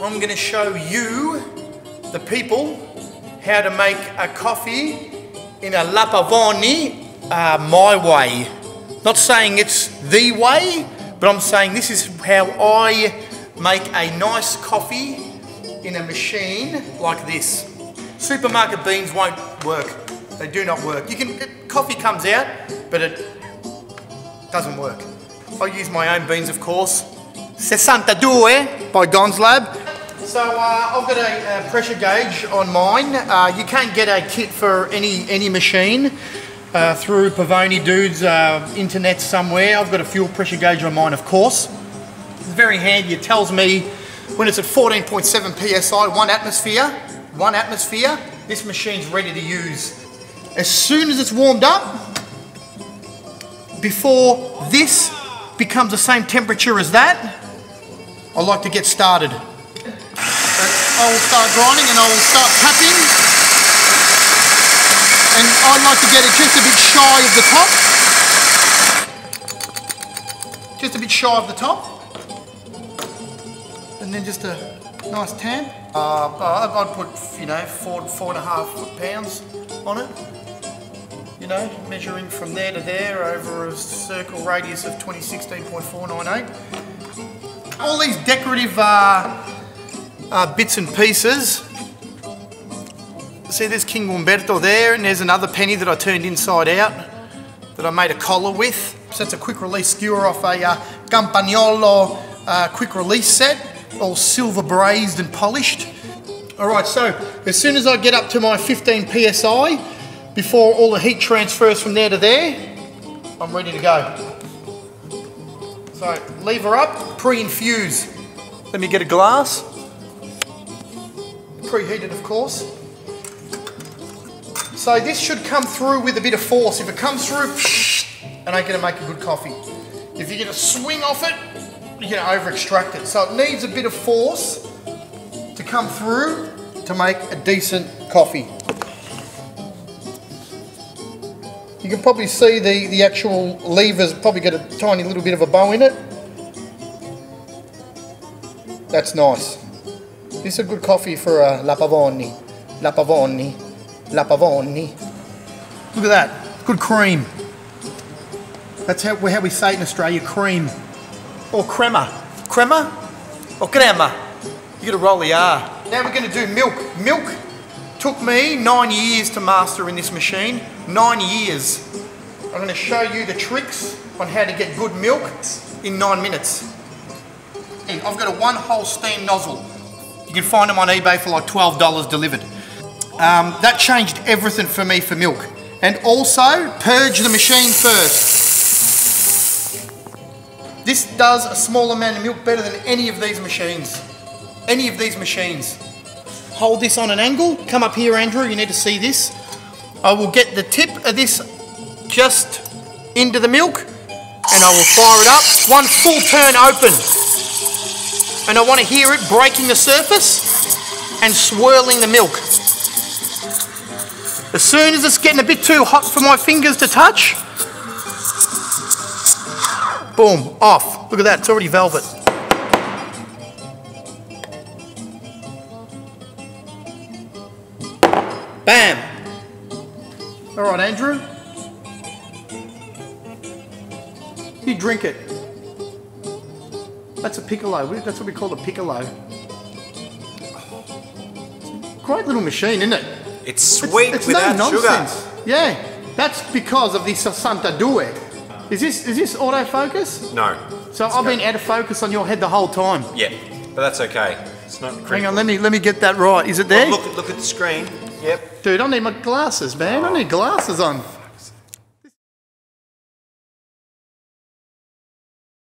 I'm going to show you, the people, how to make a coffee in a La Pavoni uh, my way. Not saying it's the way, but I'm saying this is how I make a nice coffee in a machine like this. Supermarket beans won't work. They do not work. You can, coffee comes out, but it doesn't work. I use my own beans, of course. 62 by Gonzlab. So uh, I've got a, a, pressure gauge on mine. Uh, you can't get a kit for any any machine uh, through Pavoni Dude's uh, internet somewhere. I've got a fuel pressure gauge on mine, of course. It's very handy. It tells me when it's at 14.7 psi, one atmosphere, one atmosphere, this machine's ready to use. As soon as it's warmed up, before this becomes the same temperature as that, I like to get started. I will start grinding and I will start tapping. And I'd like to get it just a bit shy of the top. Just a bit shy of the top. And then just a nice tan. Uh, I'd put, you know, four, four and a half foot pounds on it you know, measuring from there to there over a circle radius of 2016.498. All these decorative uh, uh, bits and pieces. See there's King Umberto there and there's another penny that I turned inside out that I made a collar with. So that's a quick release skewer off a uh, Campagnolo uh, quick release set, all silver brazed and polished. All right, so as soon as I get up to my 15 PSI, before all the heat transfers from there to there, I'm ready to go. So lever up, pre-infuse. Let me get a glass. Preheated of course. So this should come through with a bit of force. If it comes through, and I'm gonna make a good coffee. If you're gonna swing off it, you're gonna over extract it. So it needs a bit of force to come through to make a decent coffee. You can probably see the, the actual lever's probably got a tiny little bit of a bow in it. That's nice. This is a good coffee for uh, La Pavoni. La Pavoni. La Pavoni. Look at that. Good cream. That's how, how we say it in Australia, cream. Or crema. Crema? Or crema? You gotta roll the R. Now we're gonna do milk. Milk Took me nine years to master in this machine. Nine years. I'm going to show you the tricks on how to get good milk in nine minutes. And I've got a one hole steam nozzle. You can find them on eBay for like $12 delivered. Um, that changed everything for me for milk. And also, purge the machine first. This does a small amount of milk better than any of these machines. Any of these machines hold this on an angle. Come up here, Andrew, you need to see this. I will get the tip of this just into the milk and I will fire it up. One full turn open. And I want to hear it breaking the surface and swirling the milk. As soon as it's getting a bit too hot for my fingers to touch, boom, off. Look at that, it's already velvet. Bam! All right, Andrew. You drink it. That's a piccolo. That's what we call a piccolo. Great little machine, isn't it? It's sweet it's, it's without no nonsense. sugar. Yeah, that's because of the Santa Due. Is this is this autofocus? No. So I've been out of focus on your head the whole time. Yeah, but that's okay. It's not. Critical. Hang on, let me let me get that right. Is it there? Well, look look at the screen. Yep. Dude, I need my glasses, man. I need glasses on.